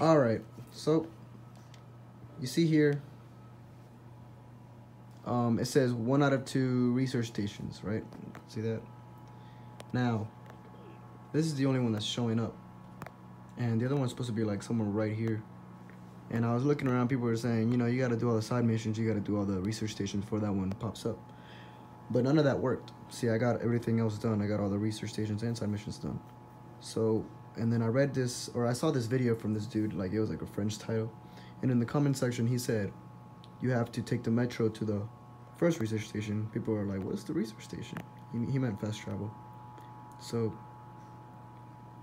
All right, so you see here, um, it says one out of two research stations, right? See that? Now, this is the only one that's showing up. And the other one's supposed to be like somewhere right here. And I was looking around, people were saying, you know, you gotta do all the side missions, you gotta do all the research stations before that one pops up. But none of that worked. See, I got everything else done. I got all the research stations and side missions done. So, and then I read this, or I saw this video from this dude, like it was like a French title. And in the comment section, he said, you have to take the metro to the first research station. People were like, what's the research station? He, he meant fast travel. So,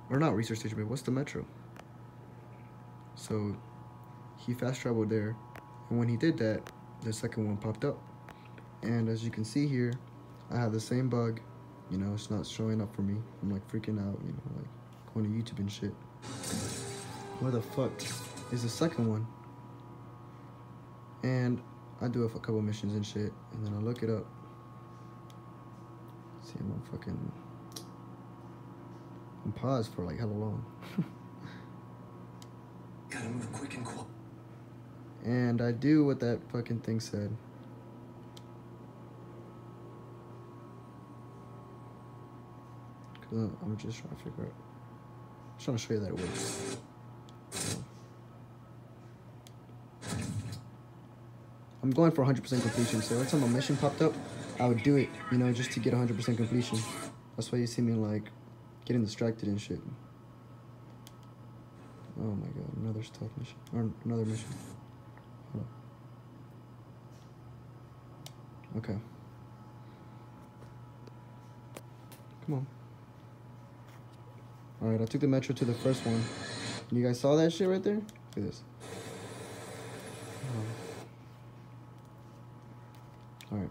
or not research station, but what's the metro? So, he fast traveled there. And when he did that, the second one popped up. And as you can see here, I have the same bug. You know, it's not showing up for me. I'm like freaking out, you know, like going to YouTube and shit. Where the fuck is the second one? And I do a couple missions and shit, and then I look it up. See, I'm on fucking. I'm paused for like hella long. Gotta move quick and cool. And I do what that fucking thing said. Cause I'm just trying to figure out. I'm trying to show you that it works. I'm going for 100% completion, so every time a mission popped up, I would do it, you know, just to get 100% completion. That's why you see me, like, getting distracted and shit. Oh my god, another stealth mission. Or another mission. Hold on. Okay. Come on. Alright, I took the metro to the first one. You guys saw that shit right there? Look at this. Um, Alright.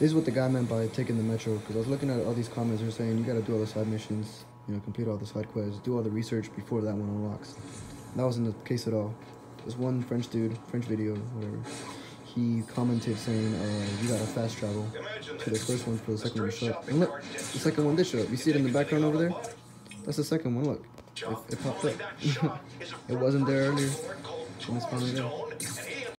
This is what the guy meant by taking the metro, because I was looking at all these comments, they're saying you gotta do all the side missions, you know, complete all the side quests, do all the research before that one unlocks. That wasn't the case at all. This one French dude, French video, whatever, he commented saying, uh, you gotta fast travel to the first one for the second one to show up. And look, the second one did show up. You see it in the background over there? That's the second one, look. It, it popped up. it wasn't there earlier, and it's finally there.